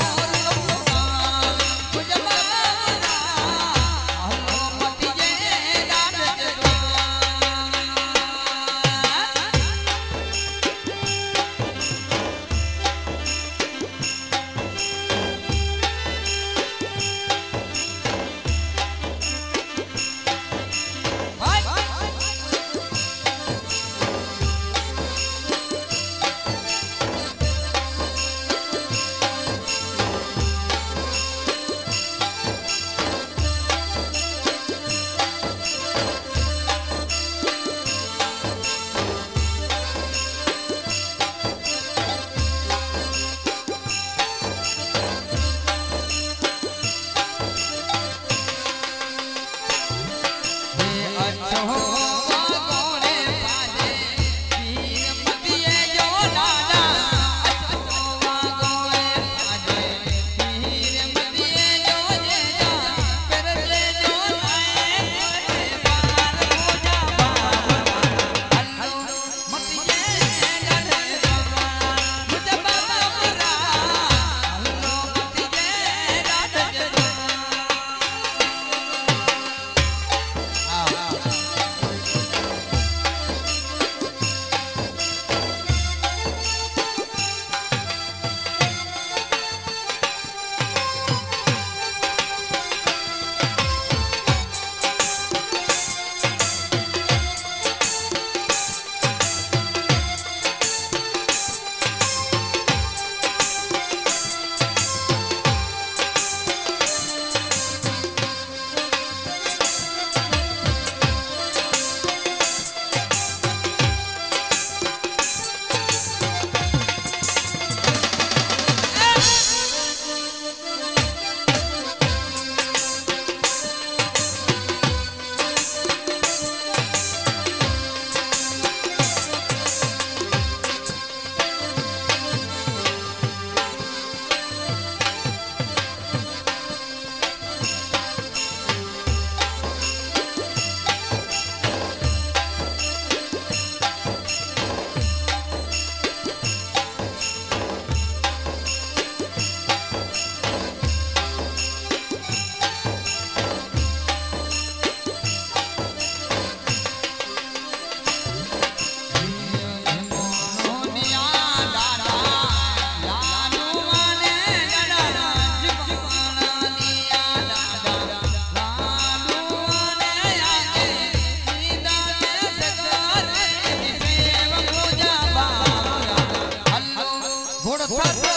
Oh. কথা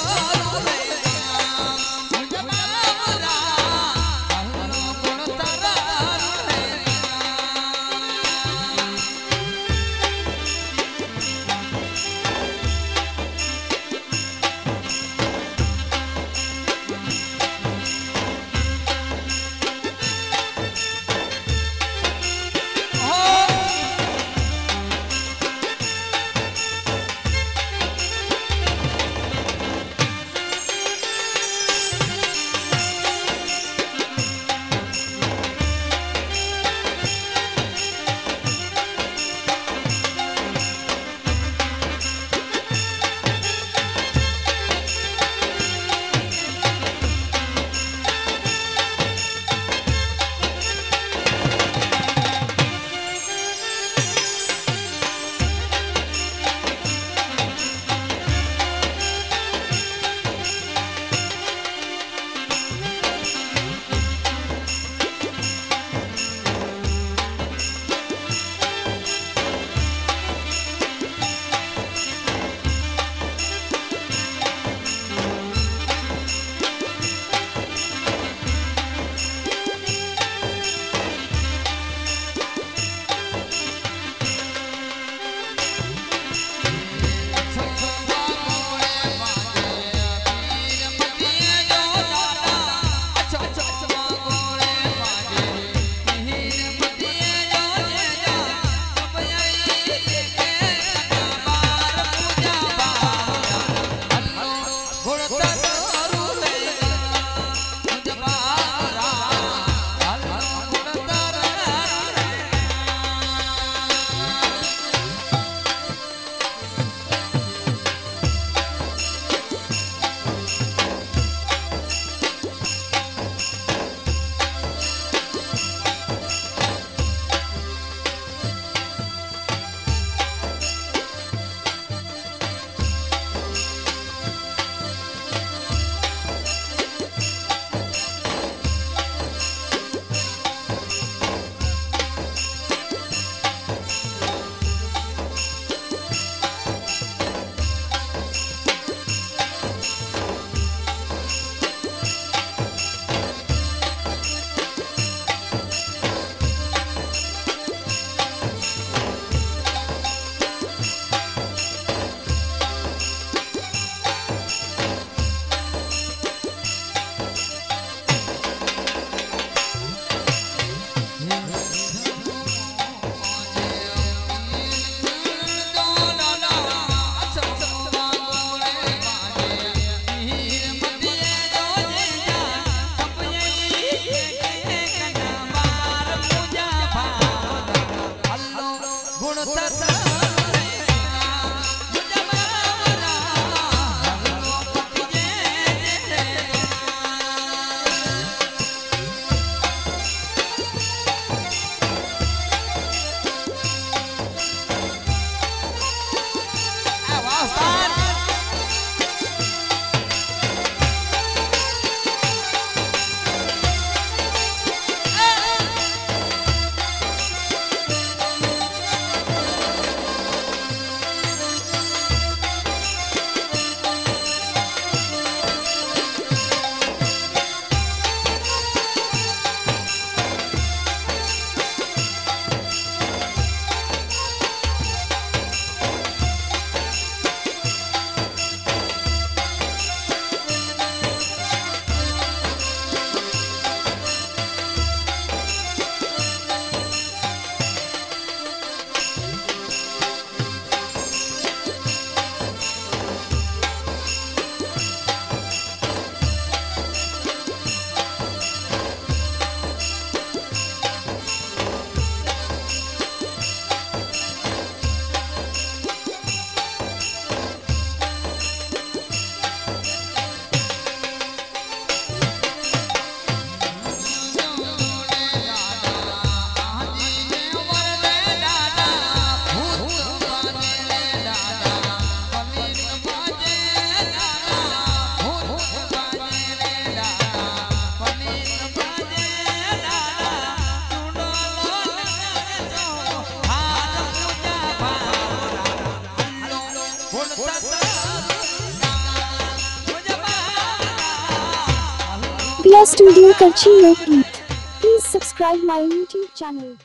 studio कर चाहिए please subscribe my YouTube channel